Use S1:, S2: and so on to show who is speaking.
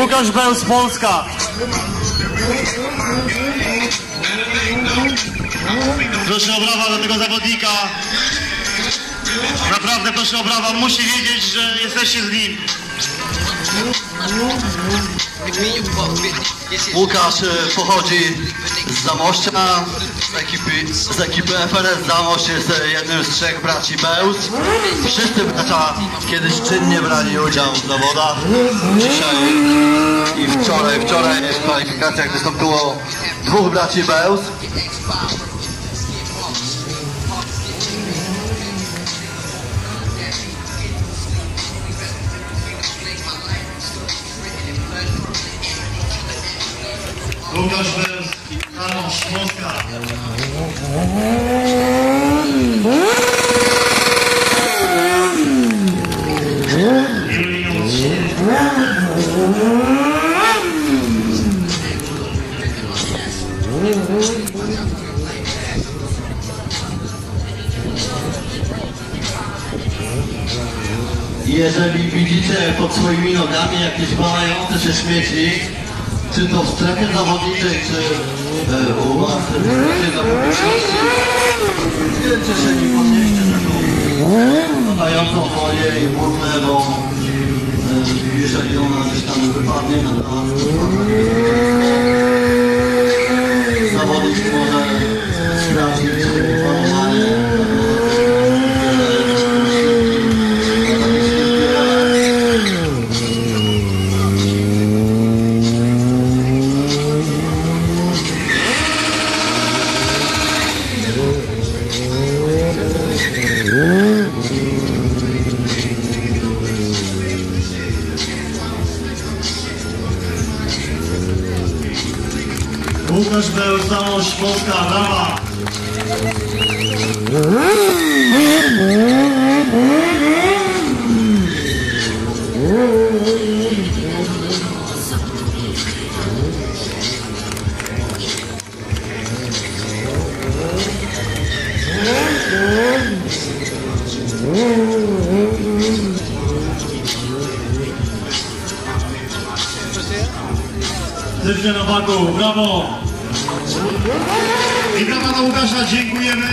S1: Łukasz Bełz, Polska. Proszę o brawa dla tego zawodnika. Naprawdę proszę o brawa. Musi wiedzieć, że jesteście z nim.
S2: Łukasz e, pochodzi z Zamościa, z ekipy, z ekipy FRS Zamość jest e, jednym z trzech braci Bełz. Wszyscy bracia kiedyś czynnie brali udział w zawodach. Dzisiaj i wczoraj, wczoraj w kwalifikacjach wystąpiło dwóch braci Bełz.
S1: Łukasz Bełz i Janusz Polska.
S2: Jeżeli widzicie pod swoimi nogami jakieś walające się śmieci, czy to w strefie zawodniczej, czy e, u was w strefie publiczności, wiecie się nie podnieście taką walającą folię i butlę, bo e, jeżeli ona gdzieś tam wypadnie, no to
S1: Łukasz Bełz, Zamość Polska. Brawa. Serdecznie na baku. Brawo. I dla Łukasza. Dziękujemy.